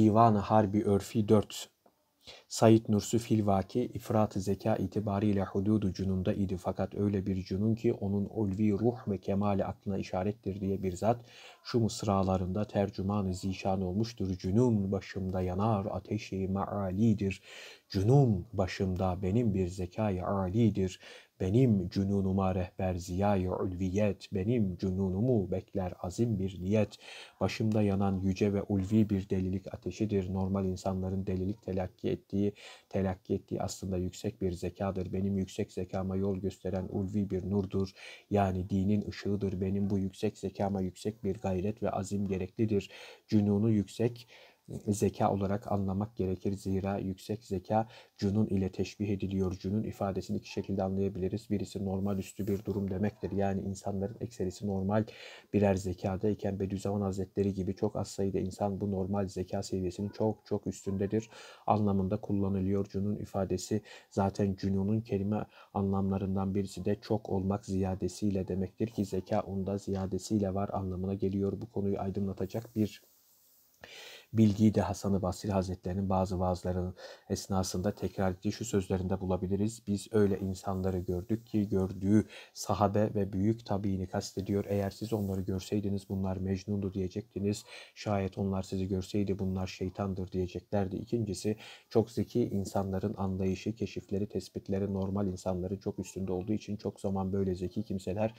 Divan-ı Harbi Örfi 4 Said Nursi Filvaki ifrat-ı zeka itibariyle hududu cununda idi fakat öyle bir cunun ki onun ulvi ruh ve kemali aklına işarettir diye bir zat şu mısralarında tercüman-ı zişan olmuştur. Cunun başımda yanar ateşi maalidir. Cunun başımda benim bir zekayı alidir. Benim cünunuma rehber ziyayı ulviyet, benim cünunumu bekler azim bir niyet. Başımda yanan yüce ve ulvi bir delilik ateşidir. Normal insanların delilik telakki ettiği, telakki ettiği aslında yüksek bir zekadır. Benim yüksek zekama yol gösteren ulvi bir nurdur. Yani dinin ışığıdır. Benim bu yüksek zekama yüksek bir gayret ve azim gereklidir. Cünunu yüksek, zeka olarak anlamak gerekir. Zira yüksek zeka cunun ile teşbih ediliyor. Cunun ifadesini iki şekilde anlayabiliriz. Birisi normal üstü bir durum demektir. Yani insanların ekserisi normal birer zekadayken Bediüzzaman Hazretleri gibi çok az sayıda insan bu normal zeka seviyesinin çok çok üstündedir anlamında kullanılıyor. Cunun ifadesi zaten cununun kelime anlamlarından birisi de çok olmak ziyadesiyle demektir ki zeka onda ziyadesiyle var anlamına geliyor. Bu konuyu aydınlatacak bir bilgiyi de Hasan-ı Basri Hazretleri'nin bazı vaazlarının esnasında tekrar ettiği şu sözlerinde bulabiliriz. Biz öyle insanları gördük ki gördüğü sahabe ve büyük tabiini kastediyor. Eğer siz onları görseydiniz bunlar Mecnun'du diyecektiniz. Şayet onlar sizi görseydi bunlar şeytandır diyeceklerdi. İkincisi çok zeki insanların anlayışı, keşifleri, tespitleri normal insanların çok üstünde olduğu için çok zaman böyle zeki kimseler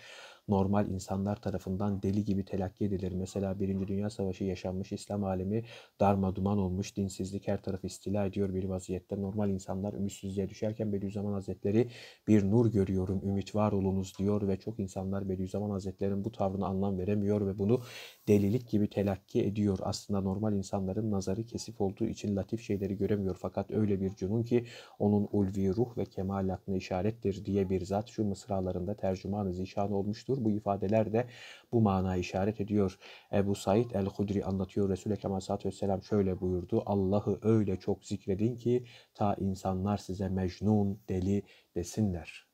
normal insanlar tarafından deli gibi telakki edilir. Mesela Birinci Dünya Savaşı yaşanmış İslam alemi darma duman olmuş, dinsizlik her tarafı istila ediyor bir vaziyette. Normal insanlar ümitsizliğe düşerken Bediüzzaman Hazretleri bir nur görüyorum, ümit var olunuz diyor ve çok insanlar Bediüzzaman Hazretleri'nin bu tavrına anlam veremiyor ve bunu delilik gibi telakki ediyor. Aslında normal insanların nazarı kesif olduğu için latif şeyleri göremiyor. Fakat öyle bir cunun ki onun ulvi ruh ve kemal aklına işarettir diye bir zat şu mısralarında tercüman-ı zişan olmuştur. Bu ifadeler de bu mana işaret ediyor. Ebu Said el-Hudri anlatıyor. Resul-i Ekrem Aleyhisselam şöyle buyurdu. Allah'ı öyle çok zikredin ki ta insanlar size mecnun, deli desinler.